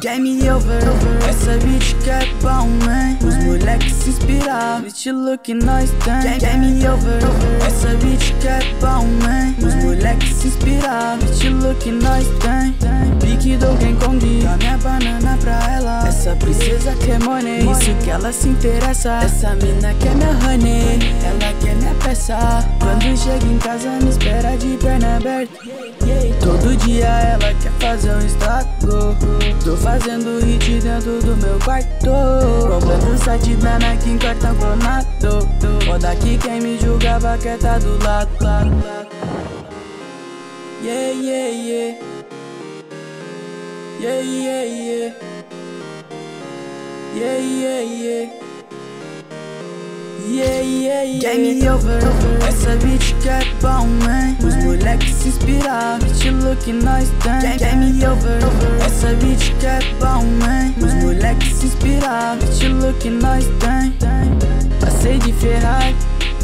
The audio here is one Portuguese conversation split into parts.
Game me over, essa bicha é bom, man. Os moleques se inspiraram, bitch looking nice, damn Game me over, essa bicha bitch look que nós tem. Pique do King Kong, dá minha banana pra ela. Essa princesa quer money, isso que ela se interessa. Essa mina quer minha honey, ela quer minha peça. Quando chega em casa me espera de perna aberta. Todo dia ela quer fazer um estrago. Tô fazendo hit dentro do meu quarto. Comprando site Nike em cartão clonado Foda que quem me julgava quer tá do lado Yeah, yeah, yeah. Yeah, yeah, yeah. Yeah, yeah, yeah. Yeah, yeah, yeah. Game over, essa bitch que é bom, man Os moleques se inspiram, bitch look que nós tem Game over, essa bitch que é bom, man Os moleques se inspiram, bitch look que nós tem Passei de Ferrari,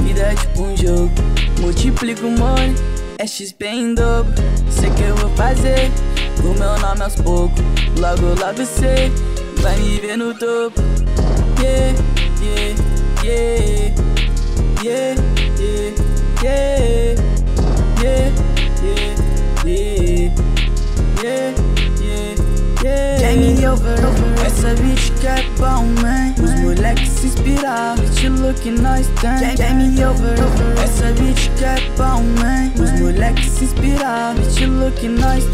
vida é tipo um jogo. Multiplico o molho, é XP em dobro, sei que eu vou fazer. O meu nome aos poucos, logo logo cê Vai me ver no topo. Yeah, yeah, yeah. Yeah, yeah, yeah. Yeah, yeah, yeah. Yeah, yeah Game over, essa bitch que é bom, man. Os moleques se inspiraram, estilo que nós tem Gang over,